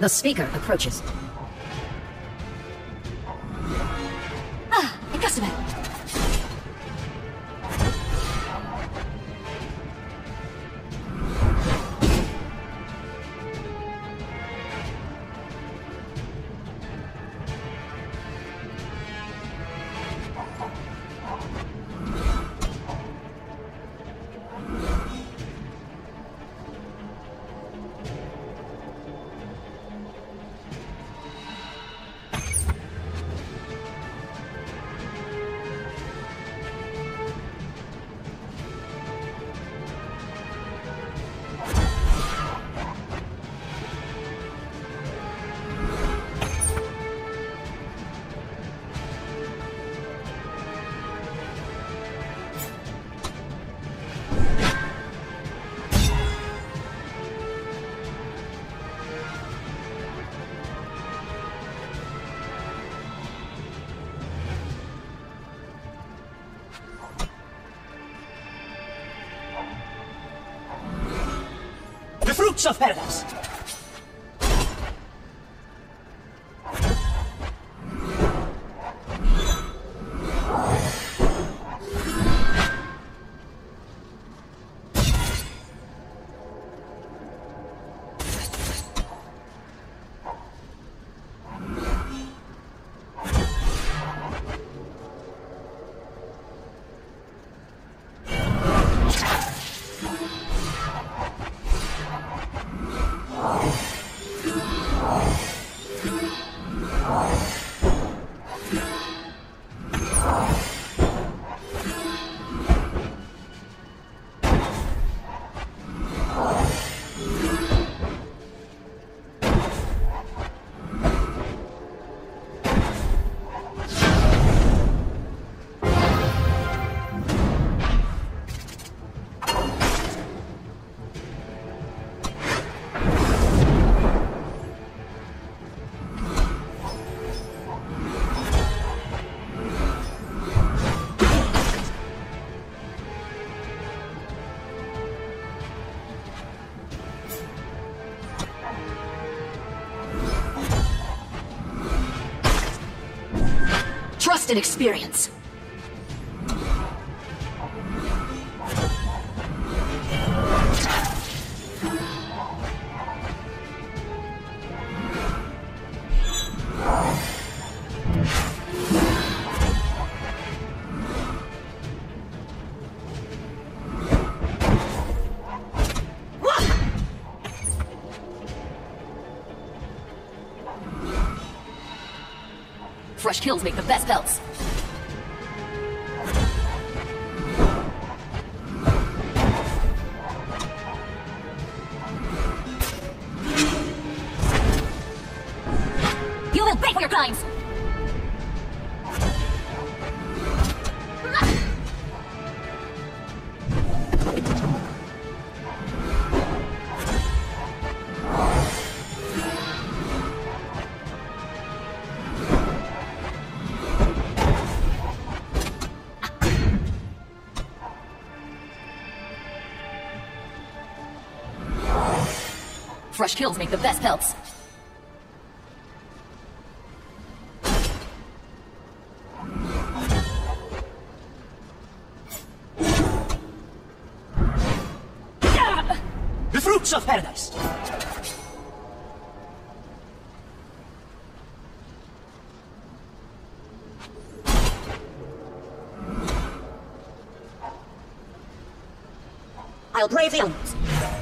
The speaker approaches. Fruits of paradise. And experience. Kills make the best pelts. Fresh kills make the best pelts. The fruits of paradise. I'll brave the elements.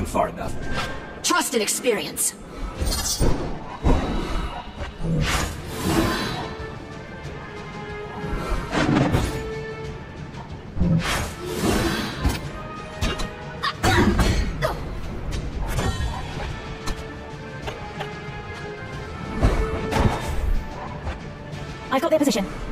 Run far enough. Trust and experience. I've got their position.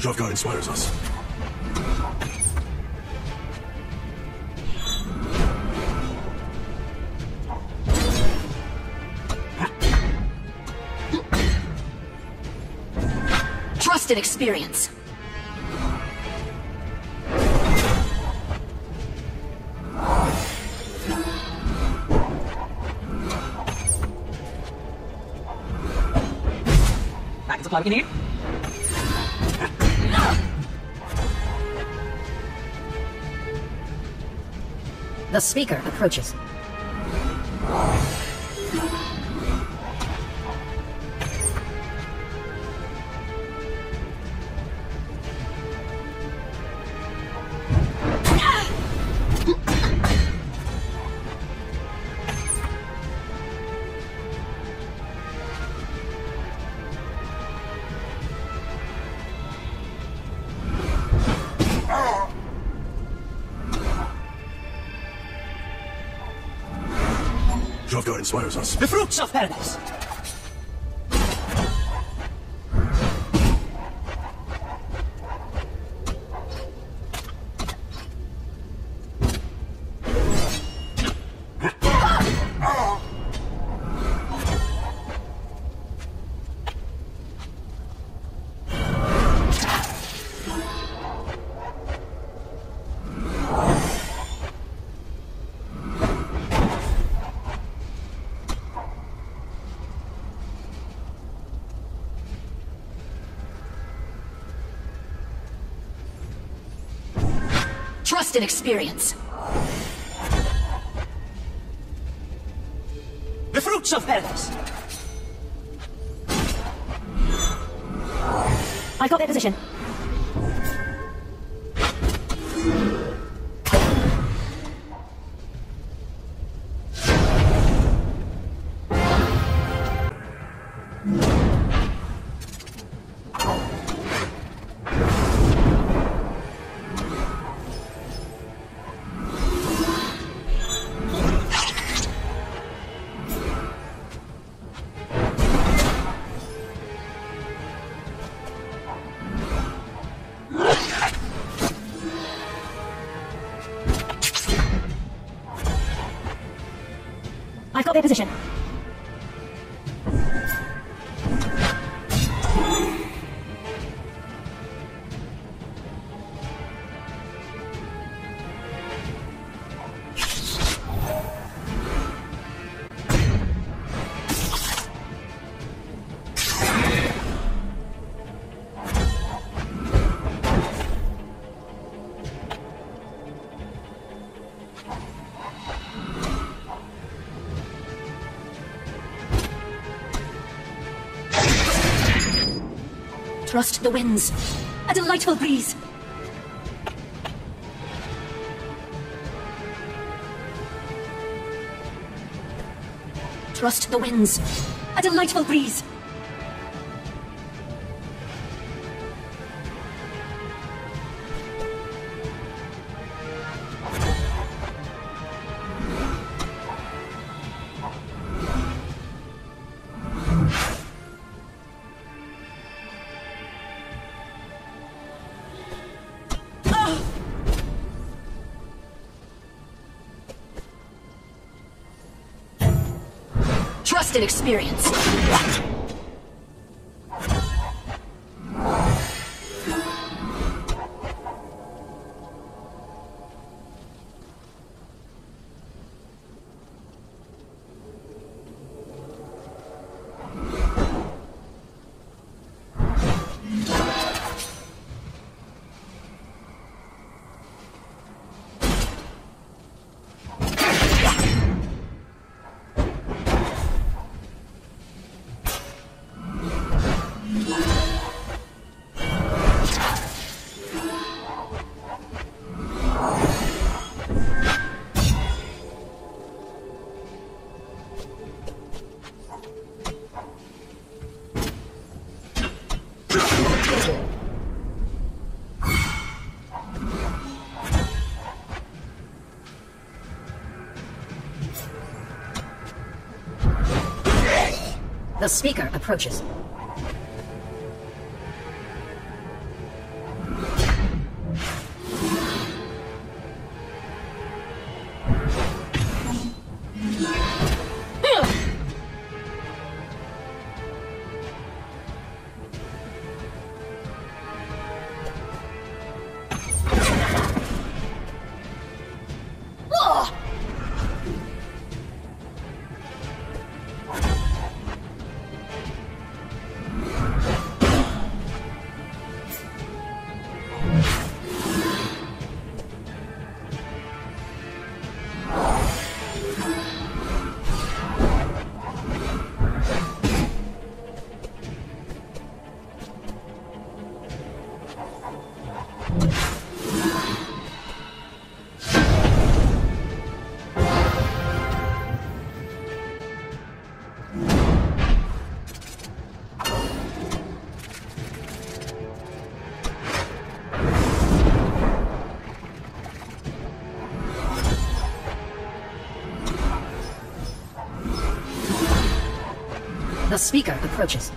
Jovgar inspires us. Trust and experience. I can supply what you need. The speaker approaches. Jovgar inspires us. The fruits of paradise. Trust and experience. The fruits of paradise. I've got their position. Position. Trust the winds. A delightful breeze. Trust the winds. A delightful breeze. And experience. The speaker approaches. Speaker approaches.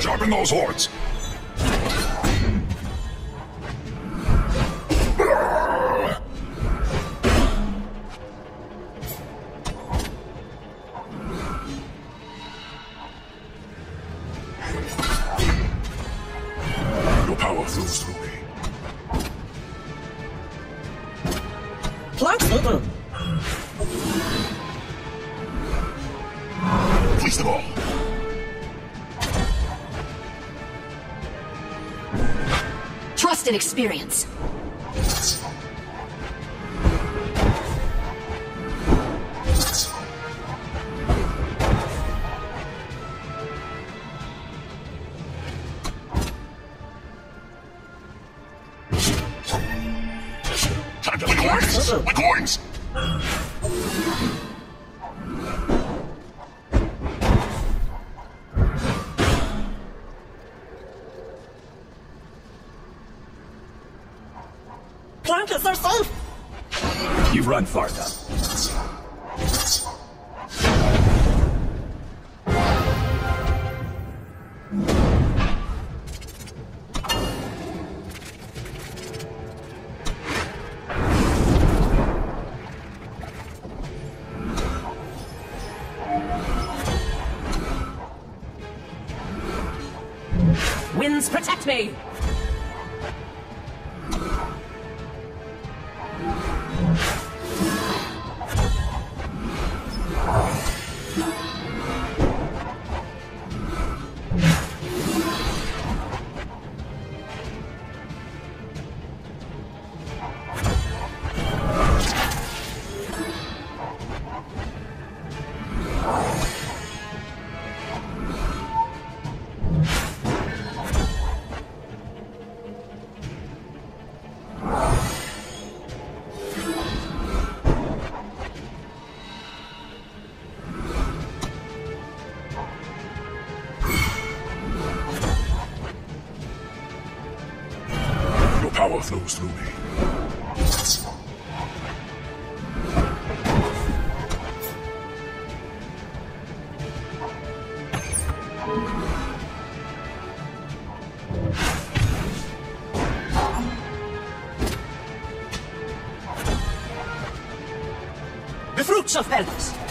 Sharpen those horns. And experience. My coins! My coins! Run far Flows through me. The fruits of elders.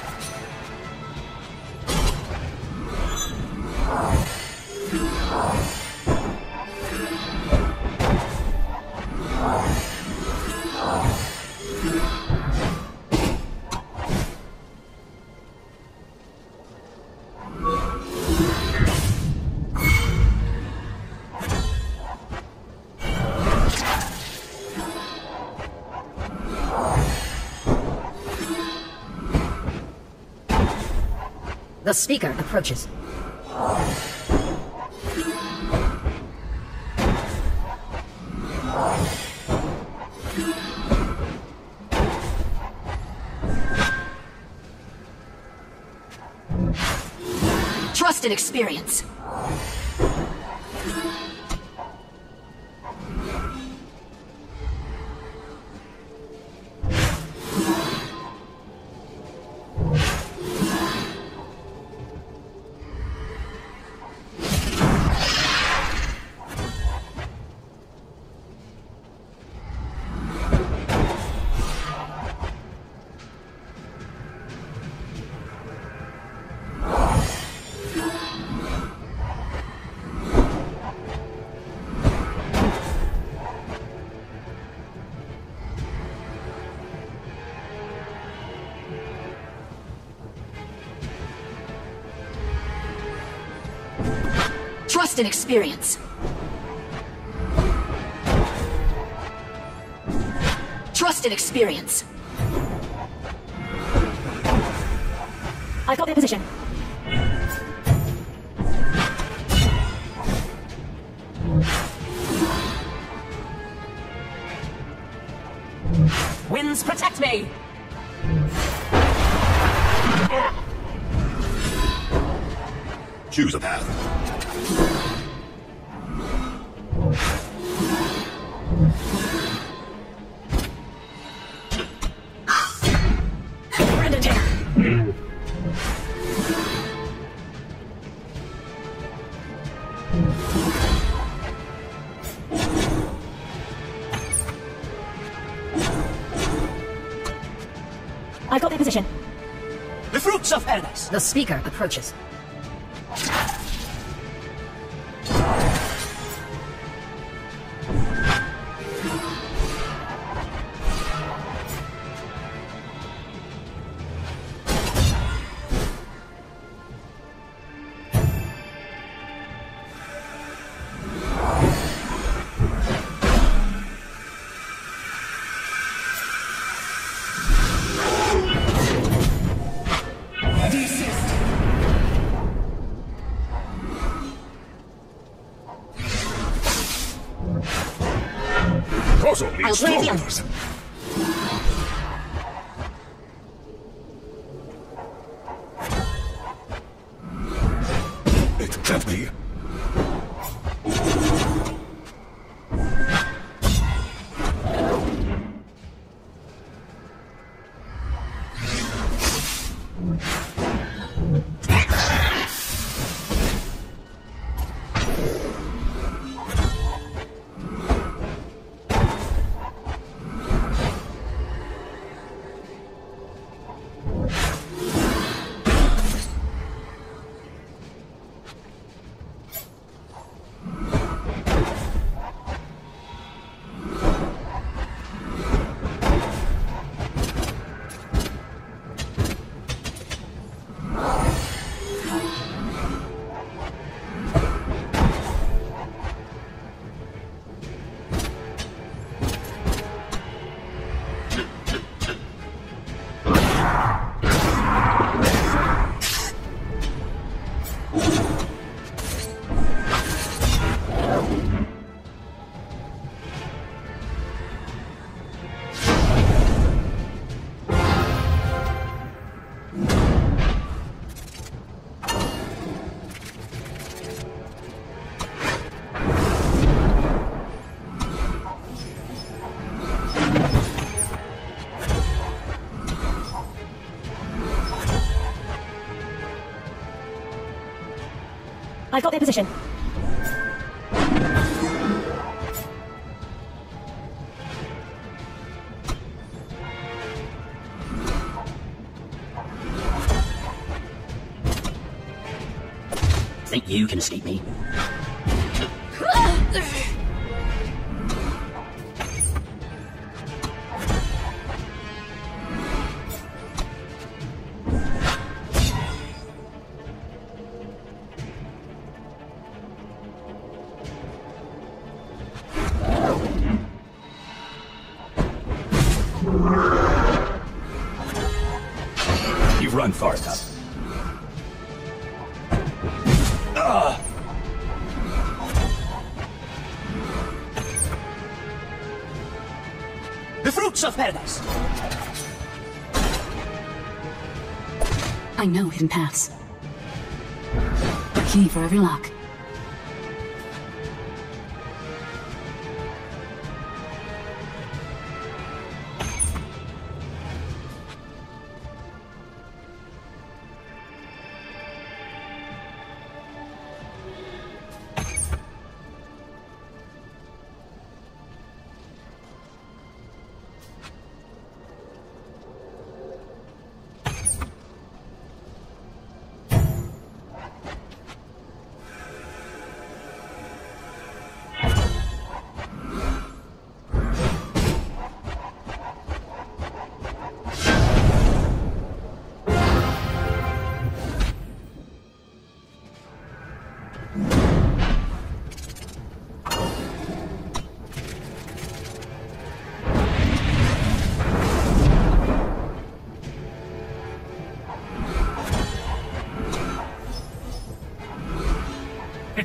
The speaker approaches. Trust and experience. Trust and experience. Trust and experience. I've got their position. Winds protect me. Choose a path. The speaker approaches. Torso I've got their position. Think you can escape me? I know hidden paths. A key for every lock.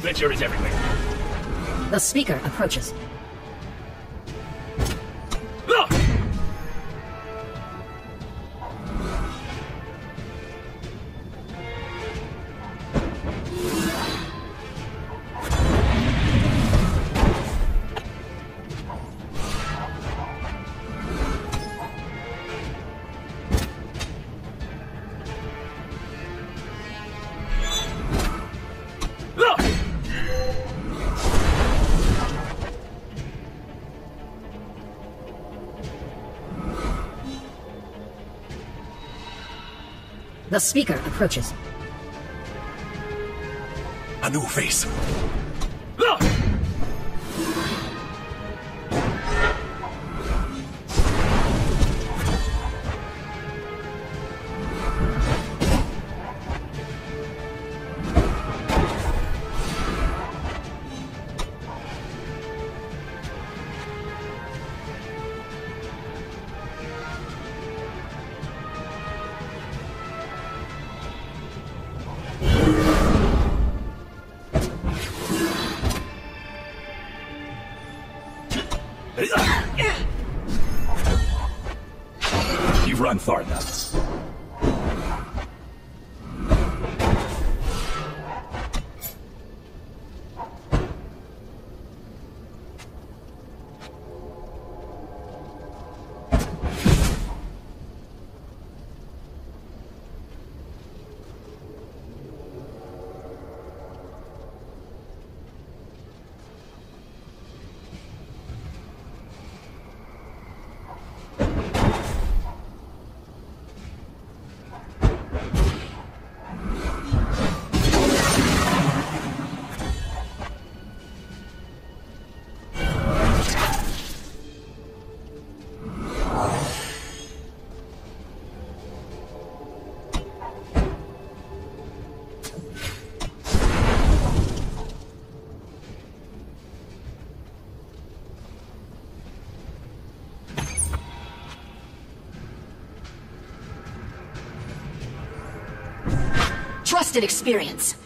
Adventure is everywhere. The speaker approaches. The speaker approaches. A new face. Trusted experience.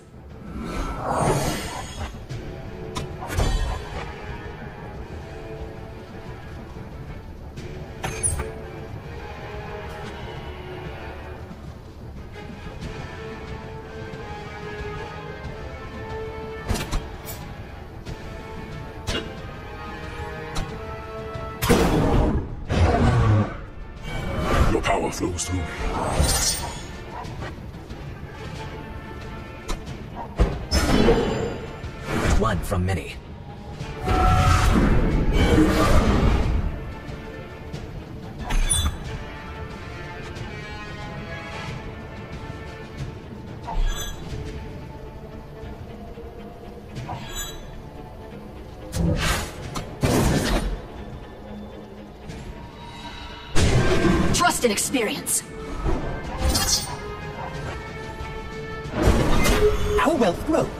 Your power flows through me. From many. Trust and experience. Our wealth grows.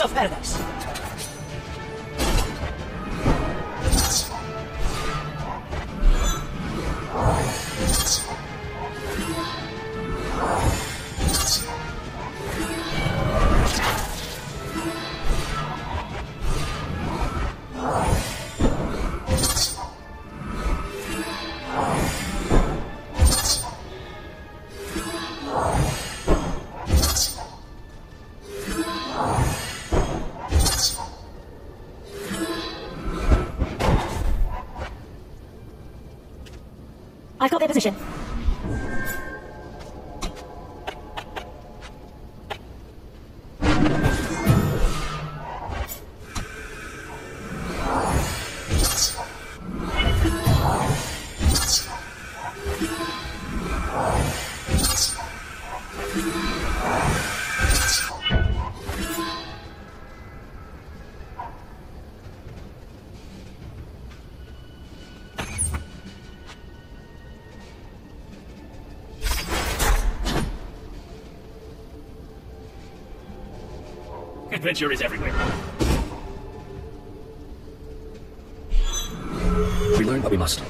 Of paradise. Adventure is everywhere. We learn what we must.